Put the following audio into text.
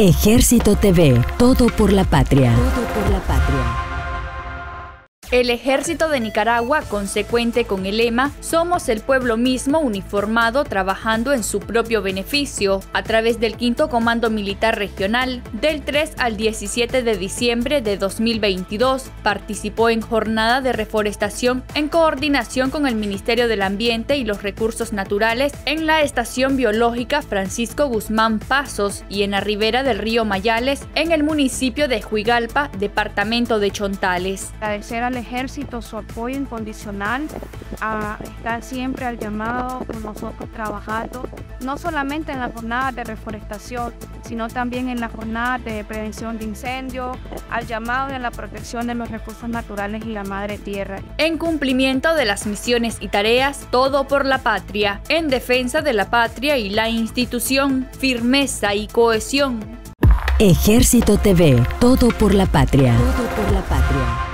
Ejército TV, todo por la patria. Todo por la patria. El ejército de Nicaragua, consecuente con el lema Somos el pueblo mismo uniformado trabajando en su propio beneficio, a través del Quinto Comando Militar Regional, del 3 al 17 de diciembre de 2022, participó en jornada de reforestación en coordinación con el Ministerio del Ambiente y los Recursos Naturales en la Estación Biológica Francisco Guzmán Pasos y en la ribera del río Mayales, en el municipio de Juigalpa, departamento de Chontales ejército su apoyo incondicional, a estar siempre al llamado con nosotros trabajando, no solamente en la jornada de reforestación, sino también en la jornada de prevención de incendios, al llamado de la protección de los recursos naturales y la madre tierra. En cumplimiento de las misiones y tareas, todo por la patria, en defensa de la patria y la institución, firmeza y cohesión. Ejército TV, todo por la patria. Todo por la patria.